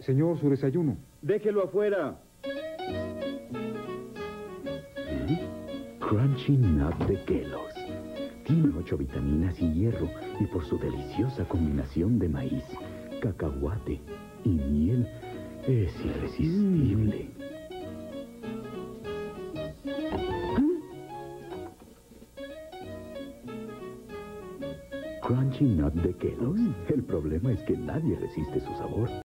Señor, su desayuno. Déjelo afuera. Crunchy Nut de Kellogg's. Tiene ocho vitaminas y hierro y por su deliciosa combinación de maíz, cacahuate y miel es irresistible. Crunchy Nut de Kellogg's. El problema es que nadie resiste su sabor.